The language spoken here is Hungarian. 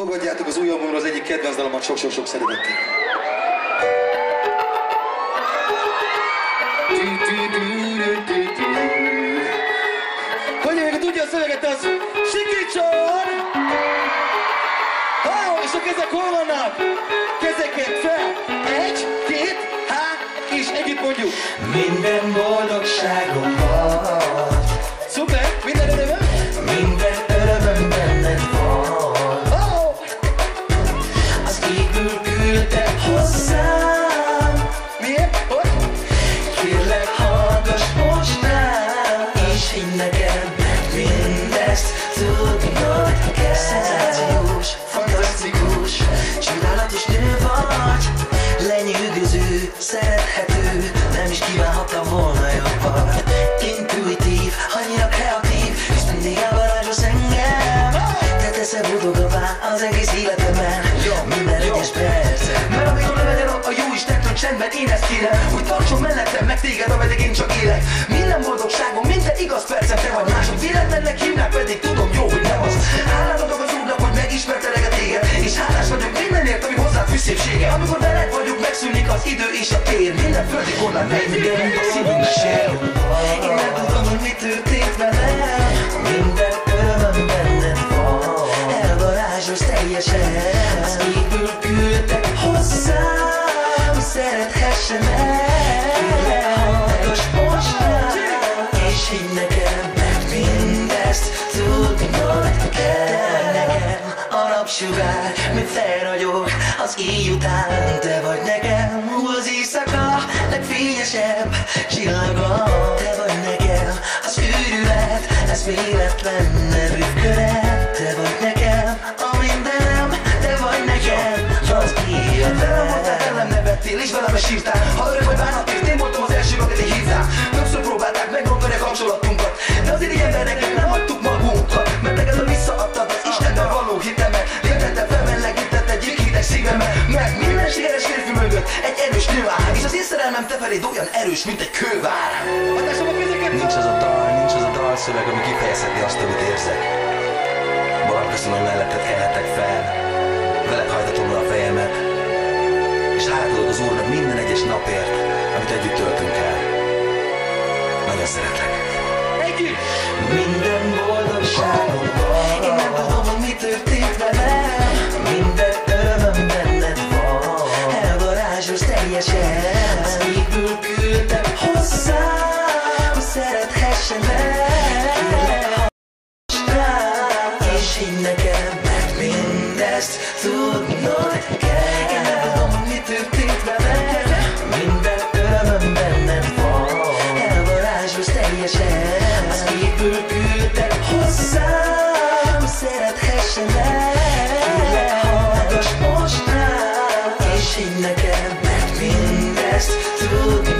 Fogadjátok az új albumról az egyik kedvenc dalomat sok-sok-sok szeretettel. Hogy tudja a szöveget, az sikítson! Ha, és a kezek hol vannak? Kezeket fel! Egy, két, há, és együtt mondjuk. Minden boldogságom Az égből küldte hozzám, Csendben én ezt kérem, hogy tartson mellettem meg téged, ameddig én csak élek. Minden boldogságom, minden igaz percem te vagy mások. Véletlennek hívnák, pedig tudom jó, hogy nem az. Hálát adok az úrnak, hogy megismertelek téged, és hálás vagyok mindenért, ami hozzád fűz szépsége. Amikor veled vagyok, megszűnik az idő és a tér. Minden földi korlát megnyílik, mint a szívünk mesél. Én nem tudom, hogy mi történt velem. Minden örömöm benned van. Elvarázsolsz teljesen. Az égből higgy nekem, mindezt tudnod kell nekem. A napsugár, az éj után te vagy nekem. Az éjszaka legfényesebb csillaga, te vagy nekem. Az őrület, ez véletlen nevű köre, nevettél, és velem is. Ha örök vagy bánatért, én voltam az első, akit hívtál. Többször próbálták megrontani a kapcsolatunkat, de az idei embereknek nem adtuk magunkat. Mert neked a visszaadtad az Istenben való hitemet. Léptettem fel, melegített egyik hideg szívemet. Meg minden sikeres férfi mögött egy erős áll. És az én szerelmem te feléd olyan erős, mint egy kővár. Nincs az a dal, nincs az a dalszöveg, ami kifejezheti azt, amit érzek. Valami köszönöm, hogy melletted teljesen Az égből küldtem hozzám Hogy szerethessem el. És nekem Mindezt tudnod kell. Én nem tudom, mi történt van. Elvarázsolsz teljesen. Az égből küldtem hozzám Hogy szerethessem el most